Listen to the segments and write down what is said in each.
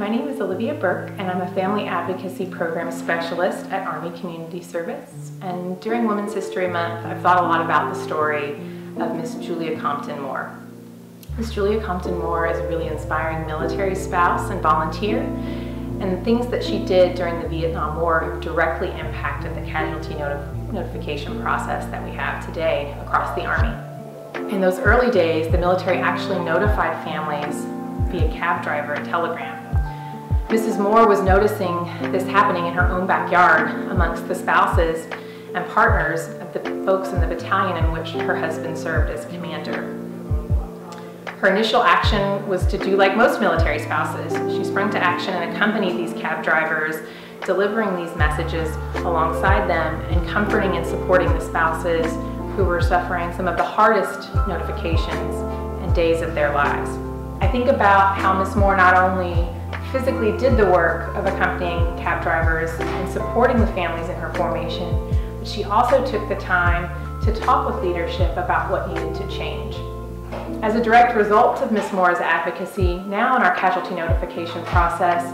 My name is Olivia Bourke, and I'm a Family Advocacy Program Specialist at Army Community Service. And during Women's History Month, I've thought a lot about the story of Miss Julia Compton Moore. Miss Julia Compton Moore is a really inspiring military spouse and volunteer, and the things that she did during the Vietnam War have directly impacted the casualty notif notification process that we have today across the Army. In those early days, the military actually notified families via cab driver and telegram. Mrs. Moore was noticing this happening in her own backyard amongst the spouses and partners of the folks in the battalion in which her husband served as commander. Her initial action was to do like most military spouses. She sprung to action and accompanied these cab drivers, delivering these messages alongside them and comforting and supporting the spouses who were suffering some of the hardest notifications and days of their lives. I think about how Miss Moore not only physically did the work of accompanying cab drivers and supporting the families in her formation, but she also took the time to talk with leadership about what needed to change. As a direct result of Ms. Moore's advocacy, now in our casualty notification process,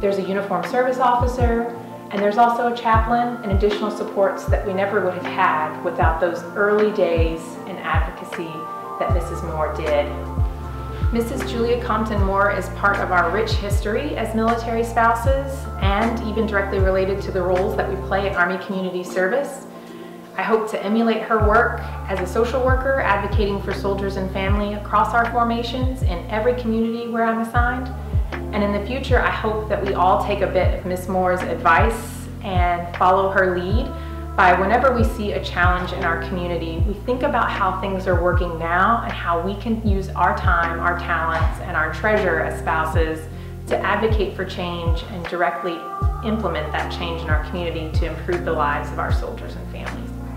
there's a uniformed service officer, and there's also a chaplain and additional supports that we never would have had without those early days in advocacy that Mrs. Moore did. Mrs. Julia Compton Moore is part of our rich history as military spouses and even directly related to the roles that we play at Army Community Service. I hope to emulate her work as a social worker advocating for soldiers and family across our formations in every community where I'm assigned. And in the future, I hope that we all take a bit of Miss Moore's advice and follow her lead by whenever we see a challenge in our community, we think about how things are working now and how we can use our time, our talents, and our treasure as spouses to advocate for change and directly implement that change in our community to improve the lives of our soldiers and families.